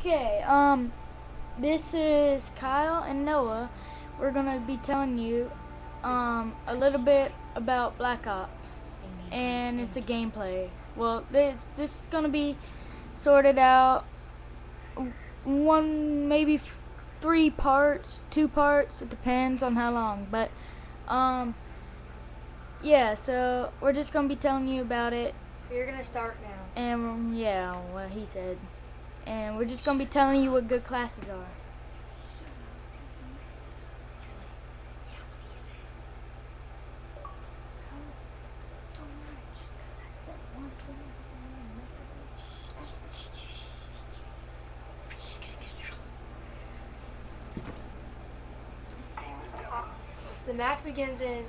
Okay, um, this is Kyle and Noah. We're gonna be telling you, um, a little bit about Black Ops, and it's a gameplay. Well, this this is gonna be sorted out one maybe f- three parts, two parts. It depends on how long, but um, yeah. So we're just gonna be telling you about it, You're gonna start now. and yeah, what he said, and we're just gonna be telling you what good classes are. The match begins in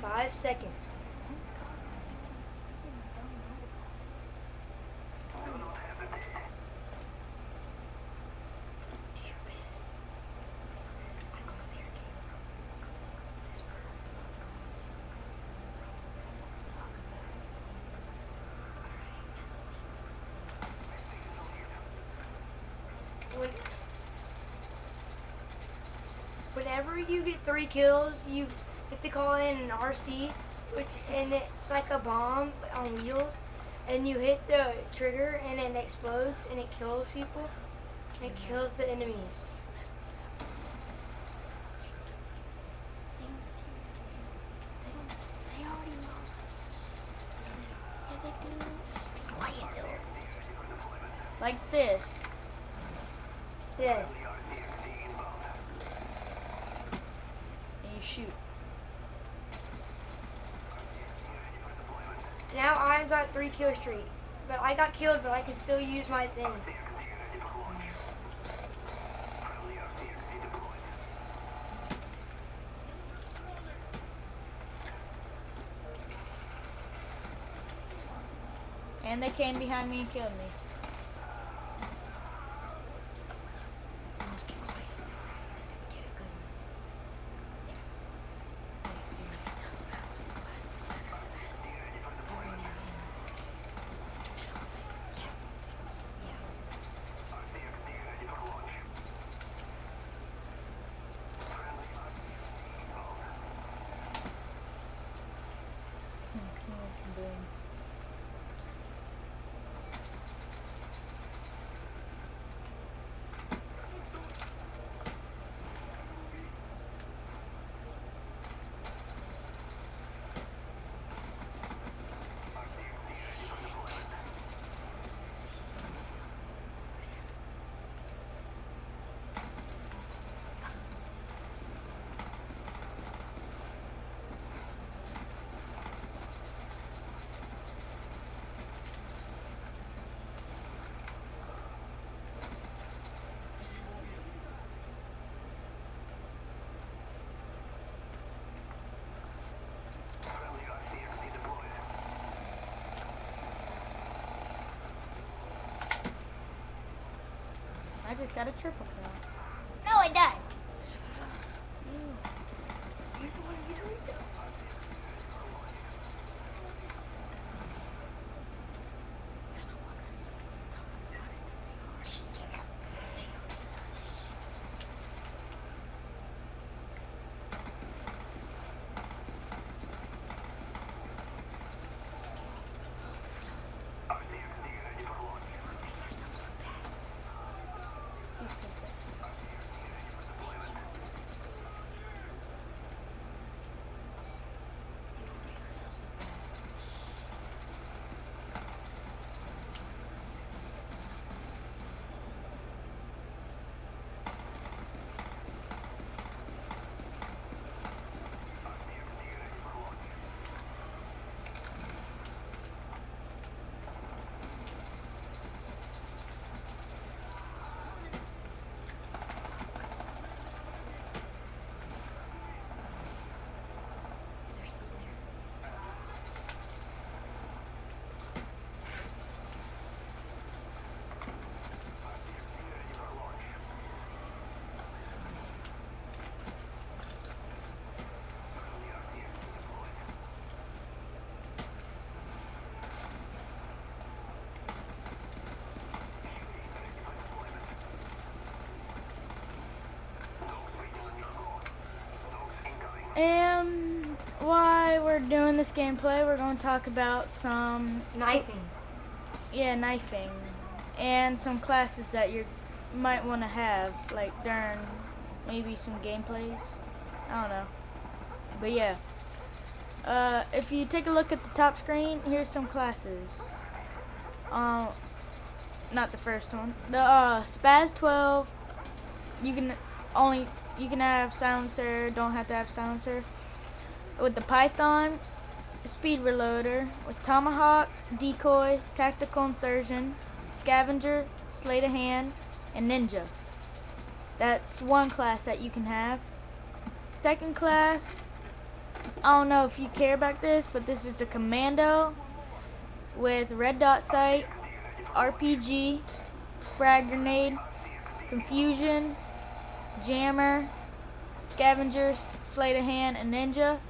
five seconds. When- Whenever you get three kills, you get to call in an RC, which and it's like a bomb on wheels, and you hit the trigger and it explodes and it kills people. And it kills the enemies. Like this. Yes. And you shoot. Now I've got three kill streak, but I got killed, but I can still use my thing. And they came behind me and killed me. Boom. I just got a triple kill. We're doing this gameplay, we're going to talk about some Knifing. yeah knifing and some classes that you might want to have like during maybe some gameplays. I don't know, but yeah. Uh, if you take a look at the top screen, here's some classes. Um, not the first one. The uh, Spaz 12. You can only you can have silencer. Don't have to have silencer. With the Python, speed reloader. With Tomahawk, decoy, tactical insertion, scavenger, sleight of hand, and ninja. That's one class that you can have. Second class, I don't know if you care about this, but this is the Commando with red dot sight, RPG, frag grenade, confusion, jammer, scavenger, sleight of hand, and ninja.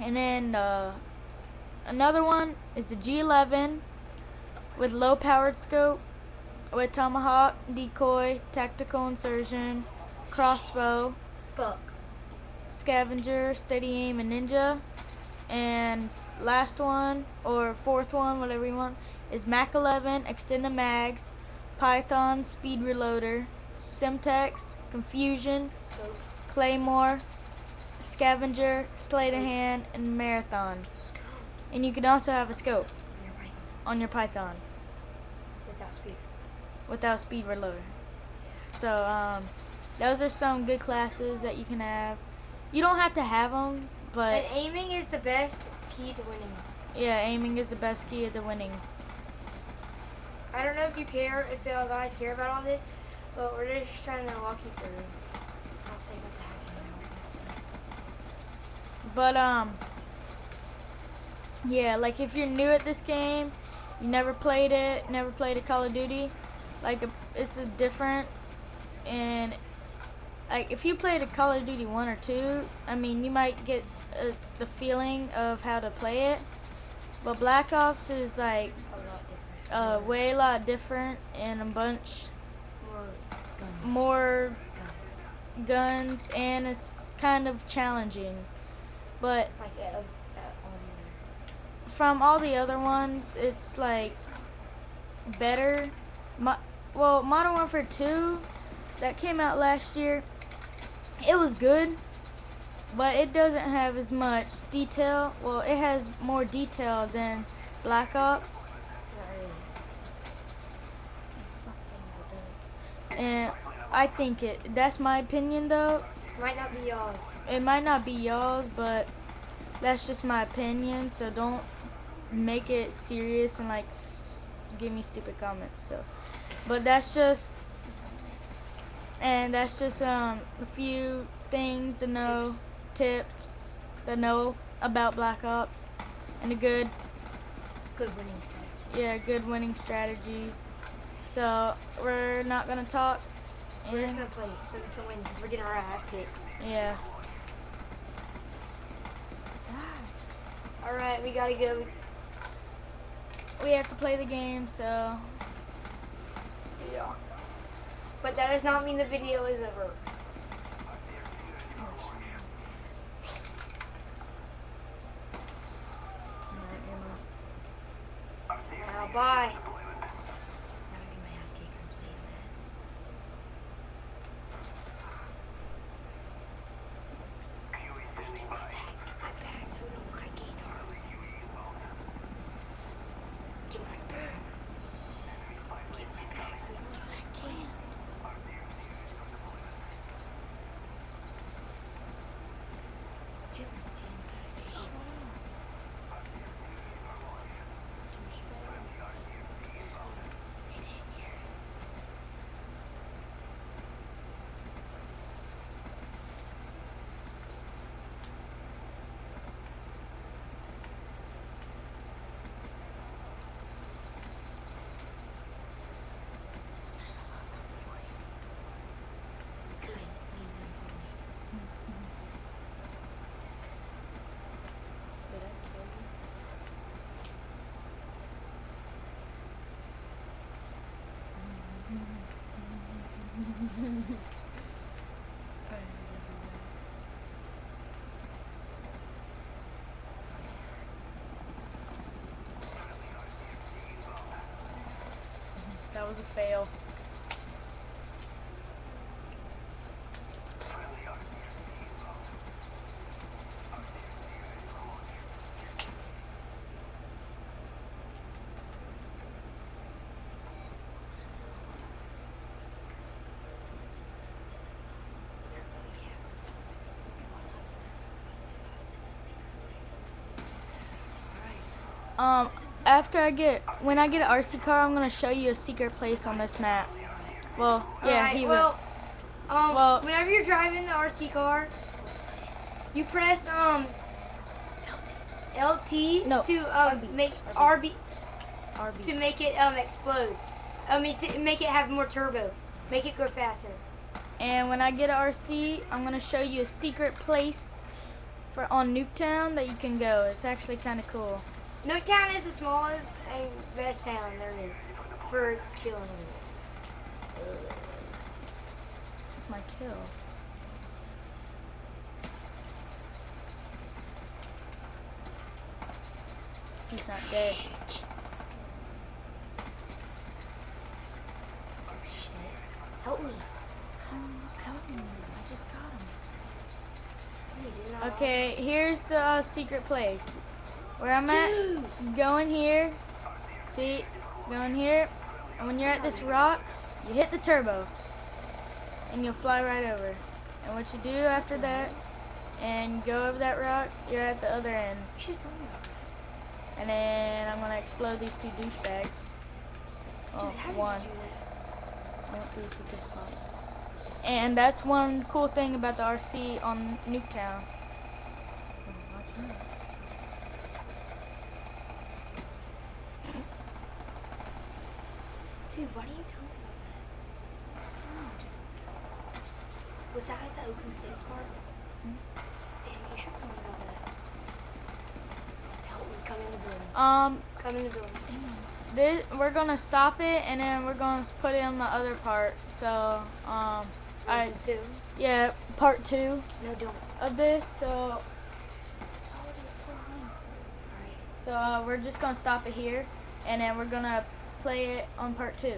And then uh, another one is the G11 with low powered scope, with tomahawk, decoy, tactical insertion, crossbow, Fuck. scavenger, steady aim, and ninja. And last one, or fourth one, whatever you want, is Mac 11, extended mags, Python, speed reloader, Semtex, confusion, claymore, scavenger, sleight of hand, and marathon. And you can also have a scope on your Python Without speed. without speed reloader. So um, those are some good classes that you can have. You don't have to have them, but And aiming is the best key to winning. yeah, aiming is the best key to winning. I don't know if you care, if y'all guys care about all this, but we're just trying to walk you through. I'll say what the heck I know. But um, yeah, like if you're new at this game, you never played it, never played a Call of Duty, like a, it's a different, and like if you played a Call of Duty one or two, I mean you might get uh, the feeling of how to play it. But Black Ops is like A uh, way lot different and a bunch More guns. more guns and it's kind of challenging. But at all the from all the other ones, it's like better. Mo- well, Modern Warfare 2 that came out last year, it was good, but it doesn't have as much detail. Well, it has more detail than Black Ops, Not really. Some things it and I think it. That's my opinion, though. Might not be y'all's. It might not be y'all's, but that's just my opinion. So don't make it serious and like s- give me stupid comments. So, but that's just, and that's just um a few things to know, tips, to know about Black Ops, and a good, Good winning strategy. yeah, good winning strategy. So we're not gonna talk. We're just gonna play so we can win because we're getting our ass kicked. yeah. Ah. All right, we gotta go. We have to play the game, so Yeah. But that does not mean the video is over. that was a fail. Um, after I get, when I get an RC car, I'm gonna show you a secret place on this map. Well, yeah, Alright, he well, um, Well- whenever you're driving the RC car, you press um LT No, to um, RB. make RB. RB. to make it um explode. I mean to make it have more turbo, make it go faster. And when I get an RC, I'm gonna show you a secret place for on Nuketown that you can go. It's actually kind of cool. Nuketown is the smallest and best town there is for killing. My kill. He's not dead. Help me. help me. I just got him. You did not. Okay, here's the uh, secret place. Where I'm at, go in here. See? Go in here. And when you're at this rock, you hit the turbo. And you'll fly right over. And what you do after that, and go over that rock, you're at the other end. You should have told me about that. And then I'm gonna explode these two douchebags. Oh, Dude, one. you do that? I won't do this at this spot. And that's one cool thing about the RC on Nuketown. Oh, watch me. Dude, why didn't you tell me about that? Was that at the open six part? Hmm? Damn, you should tell me about that. Help me, come in the building. Um, Come in the building. this, we're gonna stop it and then we're gonna put it on the other part. So, um, I two. yeah, part two No, don't. of this. So, so uh, we're just gonna stop it here, and then we're gonna play it on part two.